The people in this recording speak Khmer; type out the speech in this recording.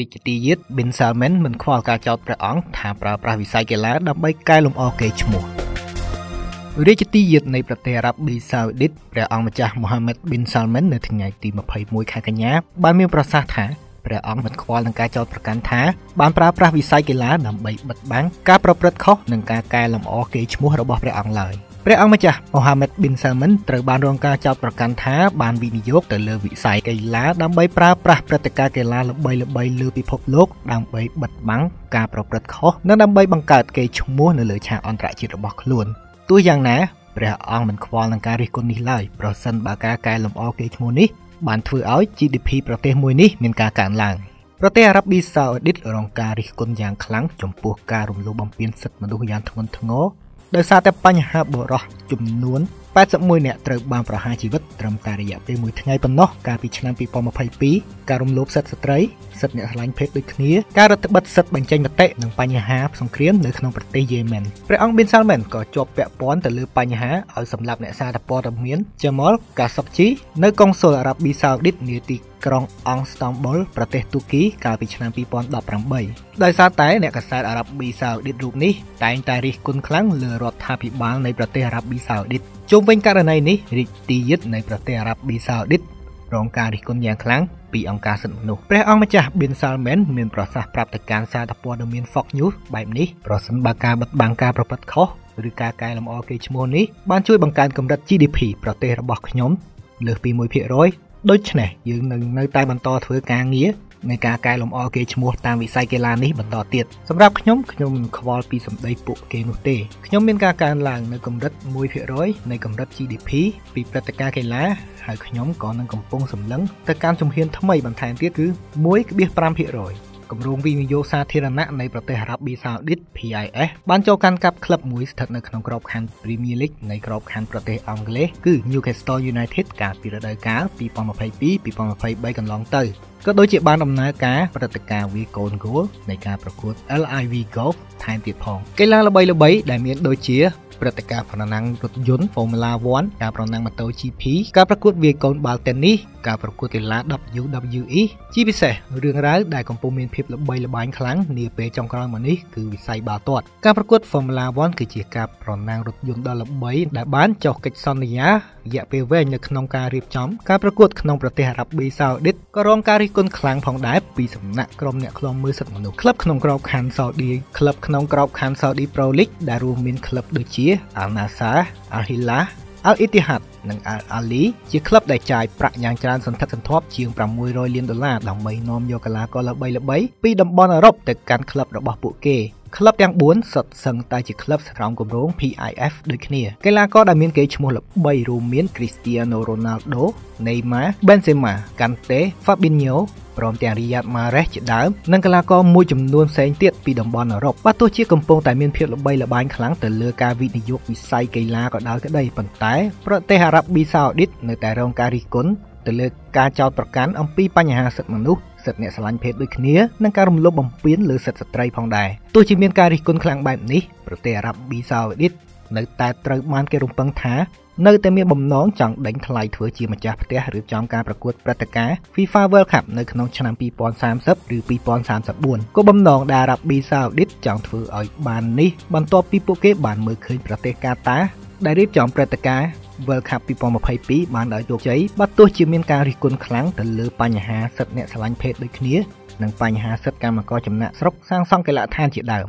រាជទាយាទ Bin Salman មិនខ្វល់ការចោទព្រះអង្គថាប្រើប្រាស់វិស័យកីឡាដើម្បីកែលម្អកេរ្តិ៍ឈ្មោះរាជទាយាទនៃប្រទេសអារ៉ាប់ប៊ីសាអូឌីតព្រះអង្គម្ចាស់ Mohammed bin Salman នៅថ្ងៃទី21ខែកញ្ញាបានមានប្រសាសន៍ថាព្រះអង្គមិនខ្វល់នឹងការចោទប្រកាន់ថាបានប្រើប្រាស់វិស័យកីឡាដើម្បីបិទបាំងការប្រព្រឹត្តខុសនិងការកែលម្អកេរ្តិ៍ឈ្មោះរបស់ព្រះអង្គឡើយ។ ព្រះអង្គម្ចាស់ Mohammed bin Salman ត្រូវបានរងការចោទប្រកាន់ថាបានវិនិយោគទៅលើវិស័យកីឡាដើម្បីប្រើប្រាស់ព្រឹត្តិការណ៍កីឡាល្បីៗលើពិភពលោកដើម្បីបិទបាំងការប្រព្រឹត្តខុសនិងដើម្បីបង្កើតកេរ្តិ៍ឈ្មោះនៅលើឆាកអន្តរជាតិរបស់ខ្លួនទោះយ៉ាងណាព្រះអង្គមិនខ្វល់នឹងការរិះគន់នេះឡើយប្រសិនបើការកែលម្អកេរ្តិ៍ឈ្មោះនេះបានធ្វើឲ្យ GDP ប្រទេសមួយនេះមានការកើនឡើងប្រទេសអារ៉ាប៊ីសាអូឌីតរងការរិះគន់យ៉ាងខ្លាំងចំពោះការរំលោភបំពានសិទ្ធិមនុស្សយ៉ាងធ្ងន់ធ្ងរ ដោយសារតែបញ្ហាបុរសចំនួន 81នាក់ត្រូវបានប្រហារជីវិតត្រឹមតែរយៈពេល1ថ្ងៃប៉ុណ្ណោះកាលពីឆ្នាំ2022ការរំលោភសិទ្ធិស្ត្រីសិទ្ធិអ្នកស្រឡាញ់ភេទដូចគ្នាការរដ្ឋបិទសិទ្ធិបញ្ចេញមតិនិងបញ្ហាសង្គ្រាមនៅក្នុងប្រទេសយេម៉ែនព្រះអង្គប៊ីនសាល់មែនក៏ជាប់ពាក់ព័ន្ធទៅលើបញ្ហាឲ្យសម្លាប់អ្នកសារព័ត៌មានជាមលកាសុកជីនៅកុងស៊ុលអារ៉ាប៊ីសាអូឌីតនាទីក្រុងអង្គស្តង់បុលប្រទេសទូគីកាលពីឆ្នាំ2018ដោយសារតែអ្នកកាសែតអារ៉ាប៊ីសាអូឌីតរូបនេះតែងតែរិះគន់ខ្លាំងលើរដ្ឋាភិបាលនៃប្រទេសអារ៉ាប៊ីសាអូឌីតជុំវិញករណីនេះរាជទាយាទនៃប្រទេសអារ៉ាប៊ីសាអូឌីតរងការរិះគន់យ៉ាងខ្លាំងពីអង្គការសិទ្ធិមនុស្សព្រះអង្គម្ចាស់ Bin Salman មានប្រសាសន៍ប្រាប់ទៅកាន់សារព័ត៌មាន Fox News បែបនេះប្រសិនបើការបិទបាំងការប្រព្រឹត្តខុសឬការកែលម្អកេរ្តិ៍ឈ្មោះនេះបានជួយបង្កើនកម្រិត GDP ប្រទេសរបស់ខ្ញុំលើសពី1%ដូច្នេះយើងនឹងនៅតែបន្តធ្វើការងារ នៃការកែលម្អគេឈ្មោះតាមវិស័យកីឡានេះបន្តទៀតសម្រាប់ខ្ញុំខ្ញុំមិនខ្វល់ពីសម្ដីពួកគេនោះទេខ្ញុំមានការកើនឡើងនៅកម្រិត1%នៃកម្រិត GDP ពីព្រឹត្តិការណ៍កីឡាហើយខ្ញុំក៏នឹងកំពុងសម្លឹងទៅកាន់ជំហានថ្មីបន្ថែមទៀតគឺ1.5% គម្រោងវិនិយោគសាធារណៈនៃប្រទេសអារ៉ាប៊ីសាអូឌីត PIS បានចូលកាន់កាប់ក្លឹបមួយស្ថិតនៅក្នុងក្របខ័ណ្ឌ Premier League នៃក្របខ័ណ្ឌប្រទេសអង់គ្លេសគឺ Newcastle United កាលពីរដូវកាល2022-2023កន្លងទៅក៏ដូចជាបានដំណើរការព្រឹត្តិការណ៍វាកូនគោលនៃការប្រកួត LIV Golf ថែមទៀតផងកីឡាល្បីៗដែលមានដូចជាព្រឹត្តិការណ៍ប្រណាំងរថយន្ត Formula 1ការប្រណាំងម៉ូតូ GP ការប្រកួតវាយកូនបាល់តេនីស ការប្រកួតកីឡា WWE ជាពិសេសរឿងរ៉ាវដែលកំពុងមានភាពល្បីល្បាញខ្លាំងនាពេលចុងក្រោយមកនេះគឺវិស័យបាល់ទាត់ការប្រកួត Formula 1គឺជាការប្រណាំងរថយន្តដ៏ល្បីដែលបានចុះកិច្ចសន្យារយៈពេលវែងនៅក្នុងការរៀបចំការប្រកួតក្នុងប្រទេសអារ៉ាប៊ីសាអូឌីតក៏រងការរិះគន់ខ្លាំងផងដែរពីសំណាក់ក្រុមអ្នកខ្លំមើលសិទ្ធិមនុស្សក្លឹបក្នុងក្របខ័ណ្ឌសាអូឌីក្លឹបក្នុងក្របខ័ណ្ឌសាអូឌី Pro League ដែលរួមមានក្លឹបដូចជា Al Nassr, Al Hilal, Al Ittihad និង Al Ali ជាក្លឹបដែលចាយប្រាក់យ៉ាងច្រើនសន្ធឹកសន្ធាប់ជាង600លានដុល្លារដើម្បីនាំយកកីឡាករល្បីៗពីតំបន់អឺរ៉ុបទៅកាន់ក្លឹបរបស់ពួកគេ ក្លឹបទាំង4សុទ្ធសឹងតែជាក្លឹបក្រោមគម្រោង PIF ដូចគ្នាកីឡាករដែលមានកេរ្តិ៍ឈ្មោះល្បីរួមមាន Cristiano Ronaldo, Neymar, Benzema, Kante, Fabinho ព្រមទាំងរីយ៉ាតម៉ារ៉េសជាដើមនិងកីឡាករមួយចំនួនផ្សេងទៀតពីតំបន់អឺរ៉ុបបើទោះជាកំពុងតែមានភាពល្បីល្បាញខ្លាំងទៅលើការវិនិយោគវិស័យកីឡាក៏ដោយក្តីប៉ុន្តែប្រទេសអារ៉ាប៊ីសាអូឌីតនៅតែរងការរិះគន់ទៅលើការចោទប្រកាន់អំពីបញ្ហាសិទ្ធិមនុស្ស សិទ្ធិអ្នកស្រឡាញ់ភេទដូចគ្នានិងការរំលោភបំពានលើសិទ្ធិស្ត្រីផងដែរទោះជាមានការរិះគន់ខ្លាំងបែបនេះប្រទេសអារ៉ាប៊ីសាអូឌីតនៅតែត្រូវបានគេរំពឹងថានៅតែមានបំណងចង់ដេញថ្លៃធ្វើជាម្ចាស់ផ្ទះរៀបចំការប្រកួតព្រឹត្តិការណ៍ FIFA World Cup នៅក្នុងឆ្នាំ2030ឬ2034គោលបំណងដែលអារ៉ាប៊ីសាអូឌីតចង់ធ្វើឲ្យបាននេះបន្ទាប់ពីពួកគេបានមើលឃើញប្រទេសកាតាដែលរៀបចំព្រឹត្តិការណ៍ World Cup 2022បានដោយជោគជ័យបើទោះជាមានការរិះគន់ខ្លាំងទៅលើបញ្ហាសិទ្ធិអ្នកស្រឡាញ់ភេទដូចគ្នា និងបញ្ហាសិទ្ធិកម្មករចំណាក់ស្រុកសាងសង់កីឡដ្ឋានជាដើម